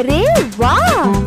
अरे वाह!